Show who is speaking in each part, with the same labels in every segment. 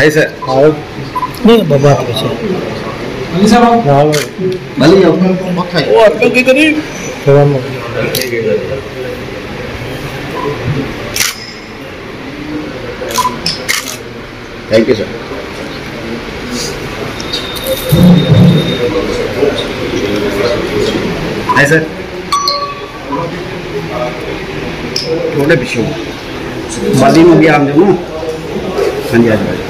Speaker 1: Hi sir.
Speaker 2: नहीं बाबा के पीछे
Speaker 1: भले जाओ
Speaker 2: वो अंकल के करीब।
Speaker 1: Thank you sir hi sir थोड़े पीछे माली में भी आम जाओ ना हाँ जी हाँ जी।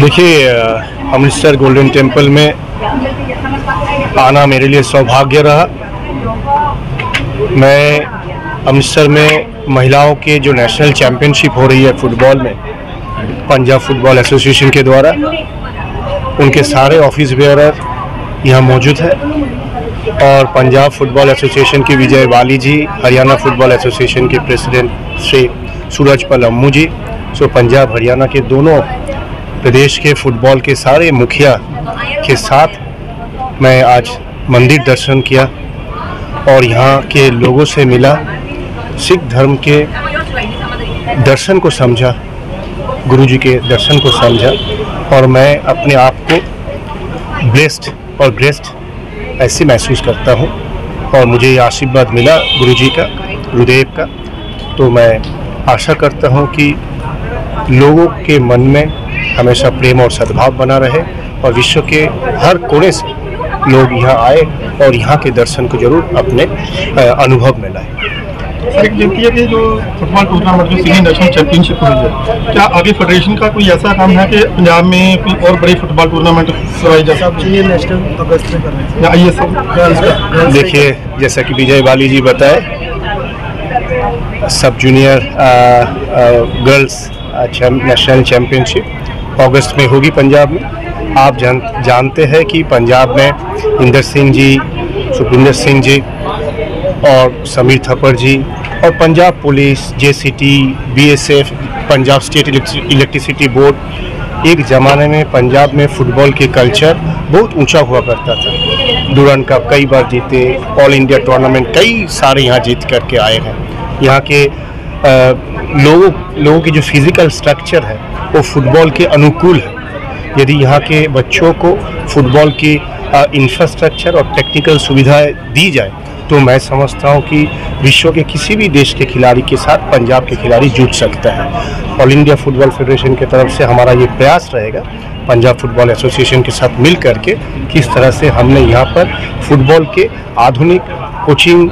Speaker 3: देखिए, अमृतसर गोल्डन टेंपल में आना मेरे लिए सौभाग्य रहा। मैं अमृतसर में महिलाओं के जो नेशनल चैम्पियनशिप हो रही है फुटबॉल में पंजाब फुटबॉल एसोसिएशन के द्वारा, उनके सारे ऑफ़िस बेयरर यहाँ मौजूद है। और पंजाब फुटबॉल एसोसिएशन की विजय वाली जी, हरियाणा फुटबॉल एसोसिएशन के प्रेसिडेंट श्री सूरज पल अम्मू जी सो पंजाब हरियाणा के दोनों, प्रदेश के फुटबॉल के सारे मुखिया के साथ मैं आज मंदिर दर्शन किया और यहाँ के लोगों से मिला, सिख धर्म के दर्शन को समझा गुरु जी के दर्शन को समझा और मैं अपने आप को ब्लेस्ड और ग्रेस्ड ऐसे महसूस करता हूँ। और मुझे ये आशीर्वाद मिला गुरु जी का, गुरुदेव का। तो मैं आशा करता हूँ कि लोगों के मन में हमेशा प्रेम और सद्भाव बना रहे और विश्व के हर कोने से लोग यहाँ आए और यहाँ के दर्शन को ज़रूर अपने अनुभव में लाए।
Speaker 4: एक देखिए कि जो फुटबॉल टूर्नामेंट जो सीनियर नेशनल चैंपियनशिप हुई है क्या आगे फेडरेशन का कोई ऐसा काम है कि पंजाब में कोई और बड़ी फुटबॉल टूर्नामेंट करवाई जा सकती
Speaker 2: नेशनल अगस्त में कर रहे
Speaker 4: या आई एस
Speaker 3: देखिए जैसा कि विजय बाली जी बताए sub junior girls national championship अगस्त में होगी पंजाब में। आप जान जानते हैं कि पंजाब में इंदर सिंह जी सुखविंदर सिंह जी और समीर थप्पड़ जी और Punjab police, JCT, BSF, Punjab state electricity board, एक ज़माने में पंजाब में फुटबॉल के कल्चर बहुत ऊँचा हुआ करता था। डूरन कप कई बार जीते, ऑल इंडिया टूर्नामेंट कई सारे यहाँ जीत करके आए हैं। यहाँ के लोगों लोगों की जो फ़िज़िकल स्ट्रक्चर है, वो फुटबॉल के अनुकूल है। यदि यहाँ के बच्चों को फुटबॉल की इंफ्रास्ट्रक्चर और टेक्निकल सुविधाएँ दी जाए तो मैं समझता हूँ कि विश्व के किसी भी देश के खिलाड़ी के साथ पंजाब के खिलाड़ी जुट सकता है। ऑल इंडिया फुटबॉल फेडरेशन की तरफ़ से हमारा ये प्रयास रहेगा, पंजाब फुटबॉल एसोसिएशन के साथ मिल करके किस तरह से हमने यहाँ पर फुटबॉल के आधुनिक कोचिंग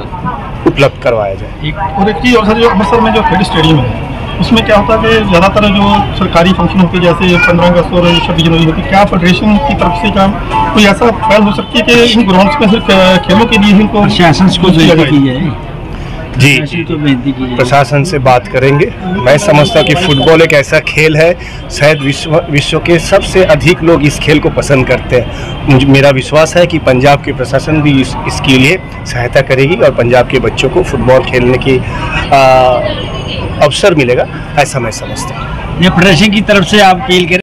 Speaker 3: उपलब्ध करवाया जाए।
Speaker 4: और एक चीज़ और सर, जो अमृतसर में जो खेल स्टेडियम है उसमें क्या होता है कि ज़्यादातर जो सरकारी फ़ंक्शन होते जैसे पंद्रह अगस्त और छब्बीस जनवरी होती है क्या फेडरेशन की तरफ़ से क्या कोई ऐसा पहल हो सकती है कि इन ग्राउंड्स में सिर्फ़ खेलों के लिए ही इनको
Speaker 2: शासन को
Speaker 3: जी।
Speaker 2: प्रशासन जाए
Speaker 3: प्रशासन से बात करेंगे। मैं समझता हूँ कि फुटबॉल एक ऐसा खेल है शायद विश्व विश्व के सबसे अधिक लोग इस खेल को पसंद करते हैं। मुझे मेरा विश्वास है कि पंजाब के प्रशासन भी इस, इसके लिए सहायता करेगी और पंजाब के बच्चों को फुटबॉल खेलने की आ, अवसर मिलेगा ऐसा मैं समझता हूँ।
Speaker 2: ये फेडरेशन की तरफ़ से आप अपील करें